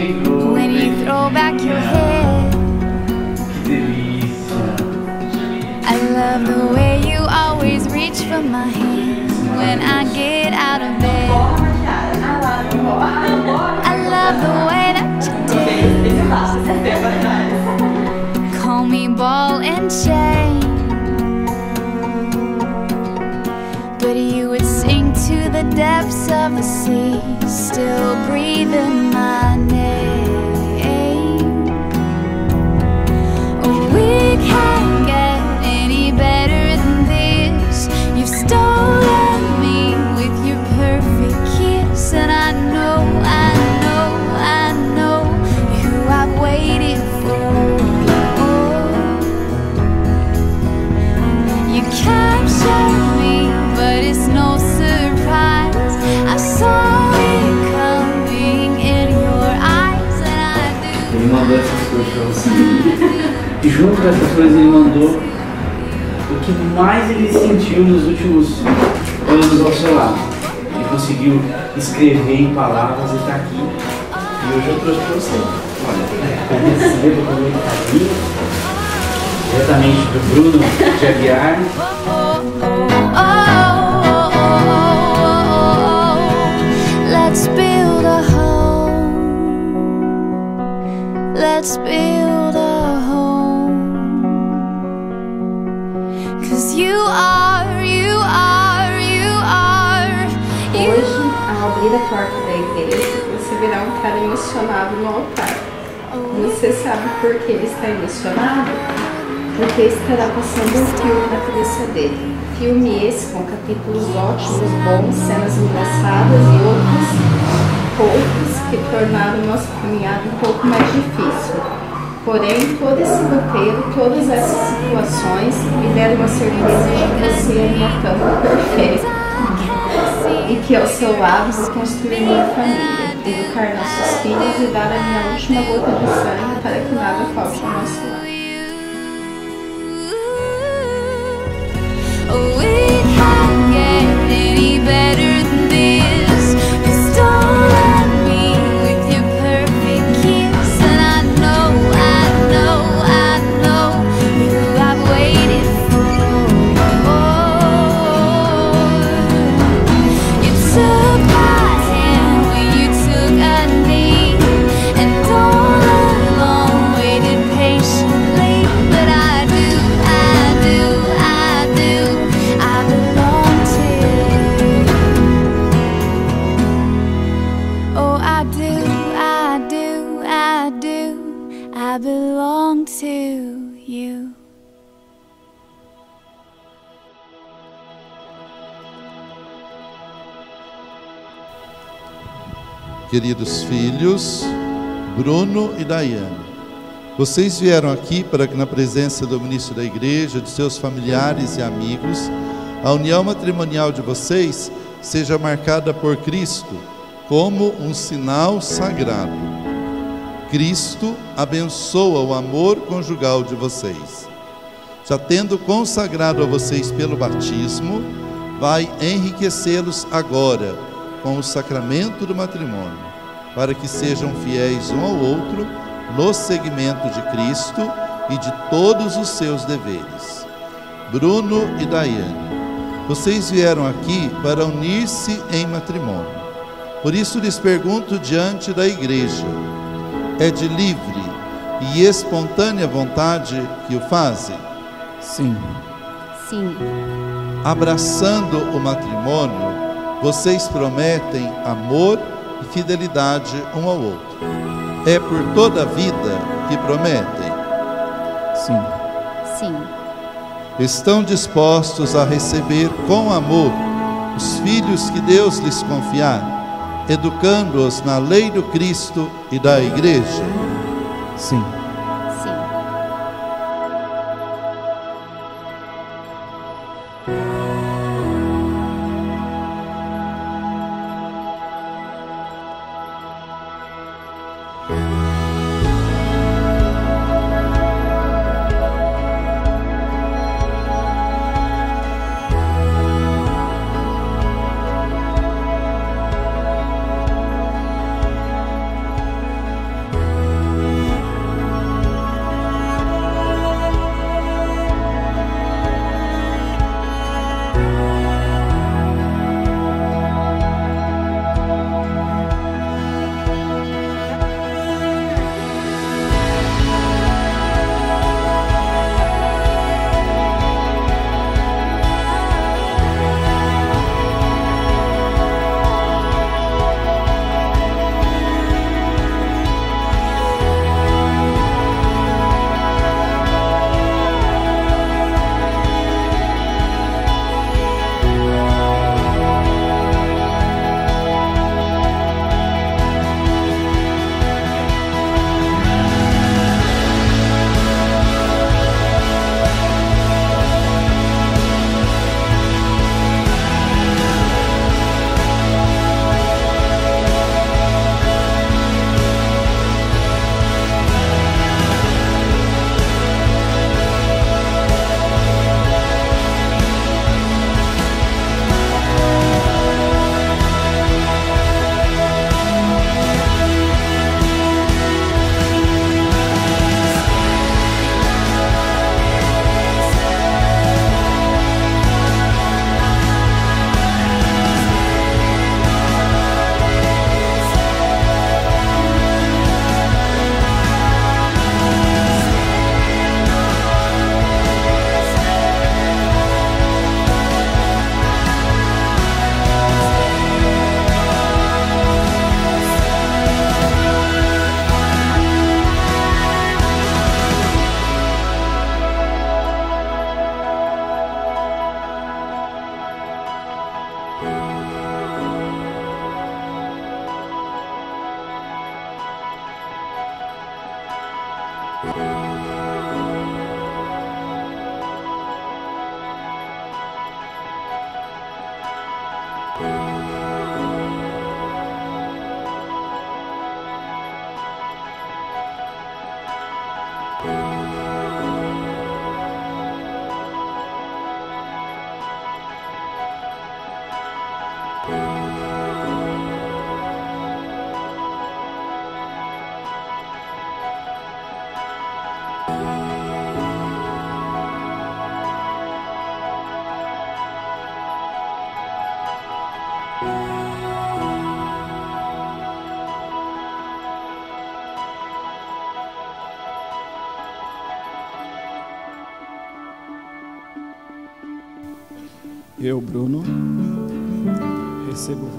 when you throw back your head. I love the way you always reach for my hand when I get out of bed. I love the way that you dance. Call me ball and chain. But you would sink to the depths of the sea, still breathing my name. Junto com essas coisas ele mandou o que mais ele sentiu nos últimos anos ao seu lado. Ele conseguiu escrever em palavras e tá aqui. E hoje eu trouxe pra você. Olha, receba com muito carinho. Diretamente do Bruno de Aguiar. Let's build a home. Let's build Cause you are, you are, you are, you Hoje, ao abrir a porta da igreja, você verá um cara emocionado no altar. Você sabe por que ele está emocionado? Porque estará passando um filme na cabeça dele. Filme esse com capítulos ótimos, bons, cenas engraçadas e outros poucos que tornaram nossa caminhada um pouco mais difícil. Porém, todo esse roteiro, todas essas situações me deram a certeza de que você é minha tampa perfeita. E que ao seu lado vou construir minha família, educar nossos filhos e dar a minha última gota de sangue para que nada falte ao nosso lar. We can't get any better Queridos filhos, Bruno e Daiane, vocês vieram aqui para que, na presença do ministro da igreja, de seus familiares e amigos, a união matrimonial de vocês seja marcada por Cristo como um sinal sagrado. Cristo abençoa o amor conjugal de vocês. Já tendo consagrado a vocês pelo batismo, vai enriquecê-los agora com o sacramento do matrimônio, para que sejam fiéis um ao outro no seguimento de Cristo e de todos os seus deveres. Bruno e Daiane, vocês vieram aqui para unir-se em matrimônio. Por isso lhes pergunto diante da igreja: é de livre e espontânea vontade que o fazem? Sim. Sim, Abraçando o matrimônio, vocês prometem amor e fidelidade um ao outro. É por toda a vida que prometem. Sim. sim, Estão dispostos a receber com amor os filhos que Deus lhes confiar, educando-os na lei do Cristo e da Igreja? Sim. sim.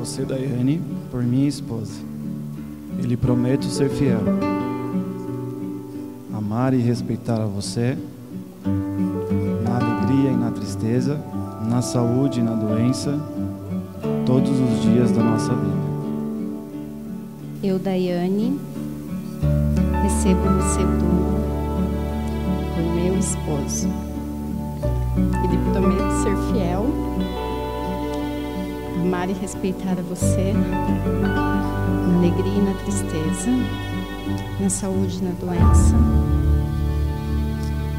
Você, Daiane, por minha esposa. E lhe prometo ser fiel. Amar e respeitar a você, na alegria e na tristeza, na saúde e na doença, todos os dias da nossa vida. Eu, Daiane, recebo você, Bruno, por meu esposo. E lhe prometo ser fiel, amar e respeitar a você, na alegria e na tristeza, na saúde e na doença,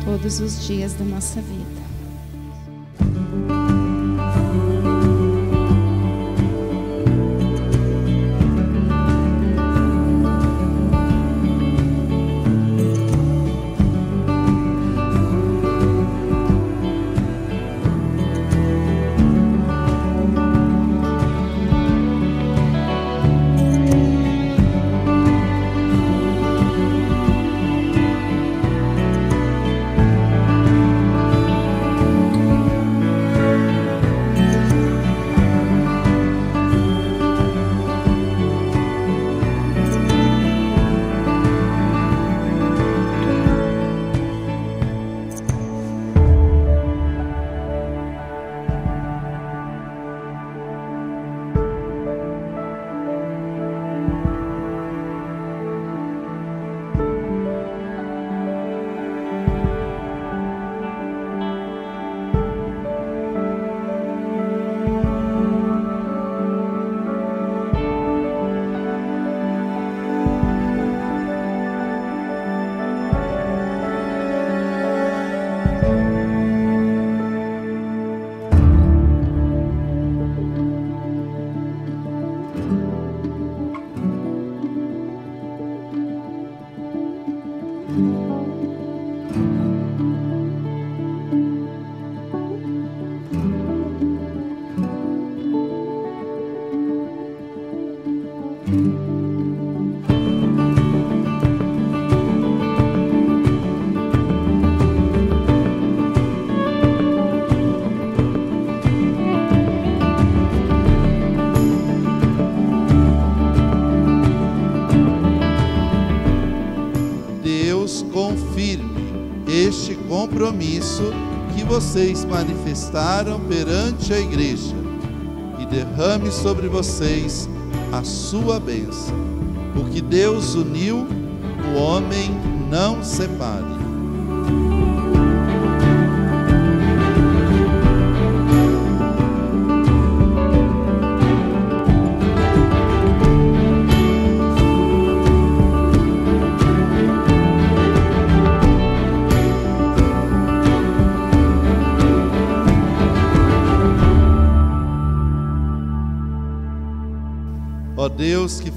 todos os dias da nossa vida. Vocês manifestaram perante a igreja e derrame sobre vocês a sua bênção. O que Deus uniu, o homem não separe.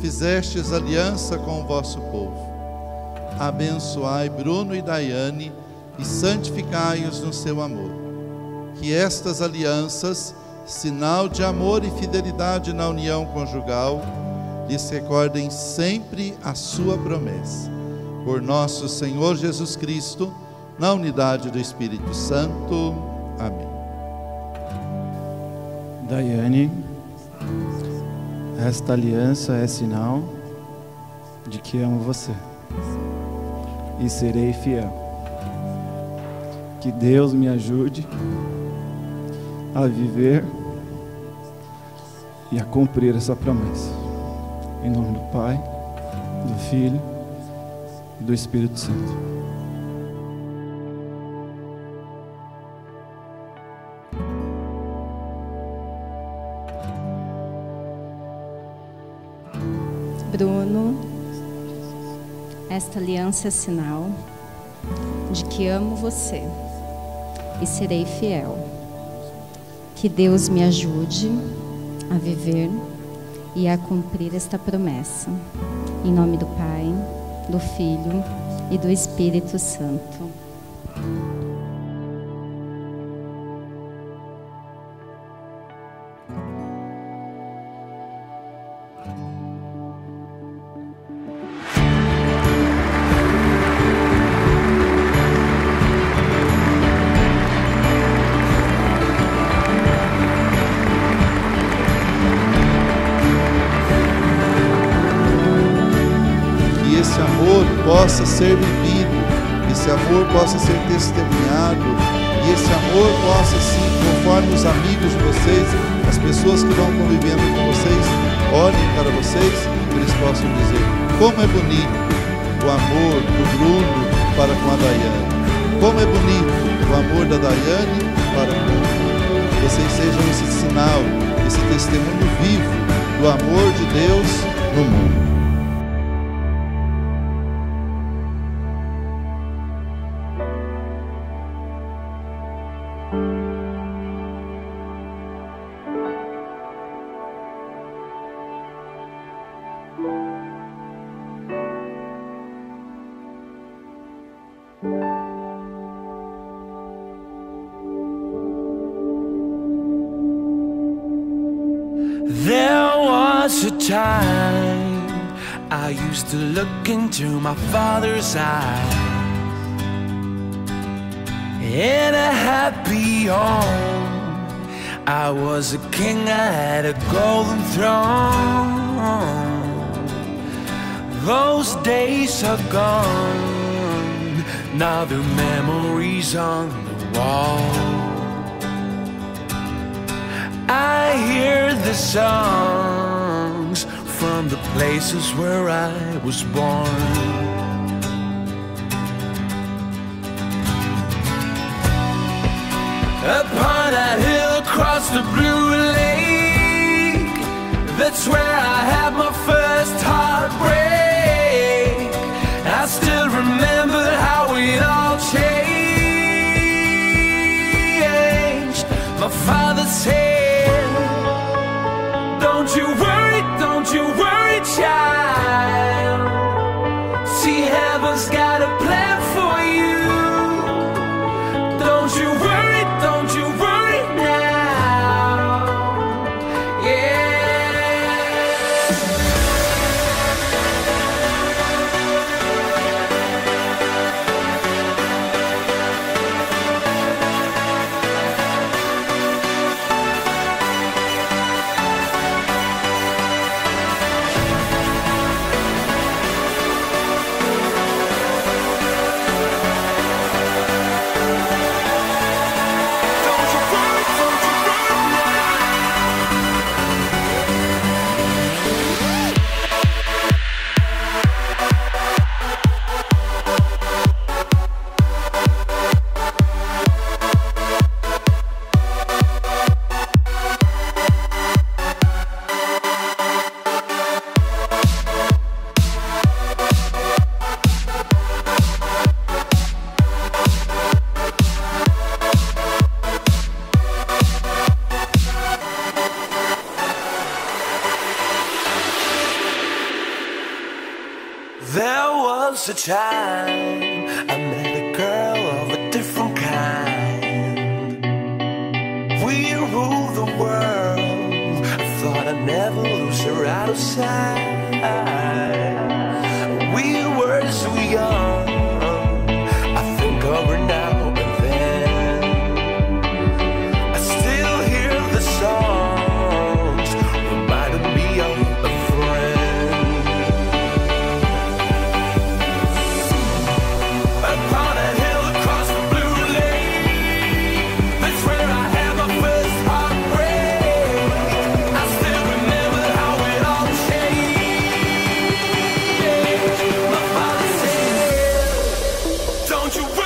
Fizestes aliança com o vosso povo, abençoai Bruno e Daiane e santificai-os no seu amor. Que estas alianças, sinal de amor e fidelidade na união conjugal, lhes recordem sempre a sua promessa. Por nosso Senhor Jesus Cristo, na unidade do Espírito Santo. Amém. Daiane, esta aliança é sinal de que amo você e serei fiel. Que Deus me ajude a viver e a cumprir essa promessa. Em nome do Pai, do Filho e do Espírito Santo. Bruno, esta aliança é sinal de que amo você e serei fiel. Que Deus me ajude a viver e a cumprir esta promessa. Em nome do Pai, do Filho e do Espírito Santo. Ser vivido, esse amor possa ser testemunhado, e esse amor possa, sim, conforme os amigos de vocês, as pessoas que vão convivendo com vocês, olhem para vocês, que eles possam dizer: como é bonito o amor do Bruno para com a Daiane, como é bonito o amor da Daiane para com vocês sejam esse sinal, esse testemunho vivo do amor de Deus no mundo. There was a time I used to look into my father's eyes in a happy home. I was a king, I had a golden throne. Those days are gone, now the memories on the wall. I hear the songs from the places where I was born. Upon that hill across the blue lake, that's where I had my are out of sight. We were as we are. you